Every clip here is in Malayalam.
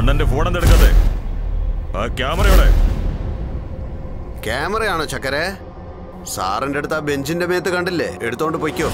അണ്ണന്റെ ഫോൺ എന്തെടുക്കത്തെ ആ ക്യാമറയോടെ. ക്യാമറയാണോ ചക്കരെ? സാറിന്റെ അടുത്ത് ആ ബെഞ്ചിന്റെ മേത്ത് കണ്ടില്ലേ? എടുത്തോണ്ട് പൊയ്ക്കോ.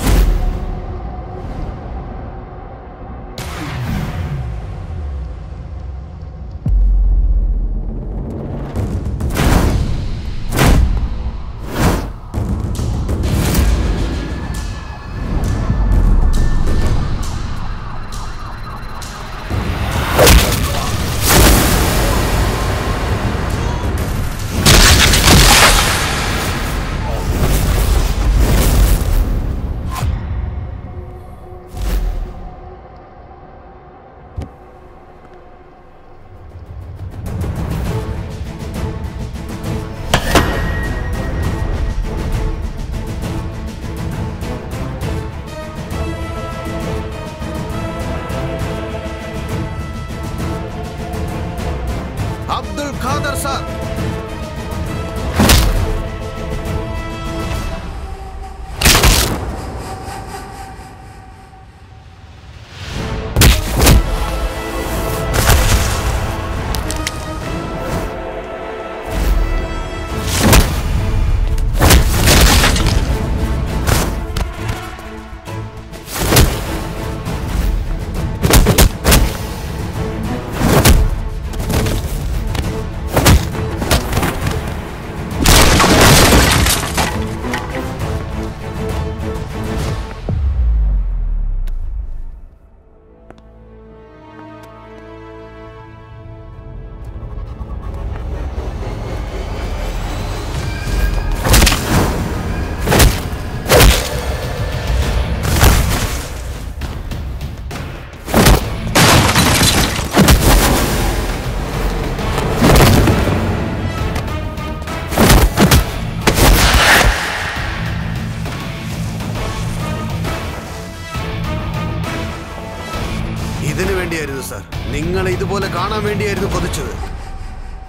വേണ്ടിയായിരുന്നു സാർ. നിങ്ങൾ ഇതുപോലെ കാണാൻ വേണ്ടിയായിരുന്നു കൊതിച്ചത്.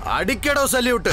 അടിക്കടോ സല്യൂട്ട്.